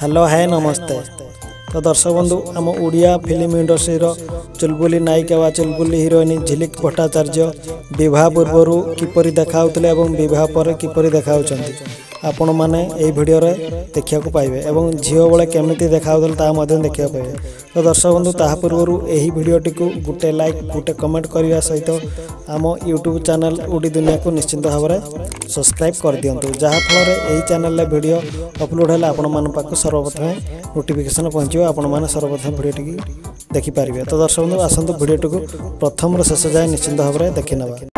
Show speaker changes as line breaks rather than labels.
hello hi ନମସ୍ତେ ତ ଦର୍ଶକ ବନ୍ଧୁ ଆମ ଓଡ଼ିଆ ଫିଲ୍ମ ଇଣ୍ଡଷ୍ଟ୍ରିର ଚୁଲବୁଲି ନାୟିକା ବା ଚୁଲବୁଲି ହିରୋଇନ୍ ଝିଲିକ୍ ଭଟ୍ଟାଚାର୍ଯ୍ୟ ବିବାହ ପୂର୍ବରୁ କିପରି ଦେଖାଯାଉଥିଲେ ଏବଂ ବିବାହ ପରେ କିପରି ଦେଖାଯାଉଛନ୍ତି ଆପଣମାନେ ଏହି ଭିଡ଼ିଓରେ ଦେଖିବାକୁ ପାଇବେ ଏବଂ ଝିଅବେଳେ କେମିତି ଦେଖାଯାଉଥିଲେ ତାହା ମଧ୍ୟ ଦେଖିବାକୁ ପାଇବେ ତ ଦର୍ଶକ ବନ୍ଧୁ ତାହା ପୂର୍ବରୁ ଏହି ଭିଡ଼ିଓଟିକୁ ଗୋଟେ ଲାଇକ୍ ଗୋଟେ କମେଣ୍ଟ କରିବା ସହିତ ଆମ ୟୁଟ୍ୟୁବ୍ ଚ୍ୟାନେଲ୍ ଉଡ଼ି ଦୁନିଆକୁ ନିଶ୍ଚିନ୍ତ ଭାବରେ ସବସ୍କ୍ରାଇବ୍ କରିଦିଅନ୍ତୁ ଯାହାଫଳରେ ଏହି ଚ୍ୟାନେଲ୍ରେ ଭିଡ଼ିଓ ଅପଲୋଡ଼ ହେଲେ ଆପଣମାନଙ୍କ ପାଖକୁ ସର୍ବପ୍ରଥମେ ନୋଟିଫିକେସନ୍ ପହଞ୍ଚିବ ଆପଣମାନେ ସର୍ବପ୍ରଥମେ ଭିଡ଼ିଓଟିକୁ ଦେଖିପାରିବେ ତ ଦର୍ଶକ ବନ୍ଧୁ ଆସନ୍ତୁ ଭିଡ଼ିଓଟିକୁ ପ୍ରଥମରୁ ଶେଷ ଯାଏ ନିଶ୍ଚିନ୍ତ ଭାବରେ ଦେଖିନେବା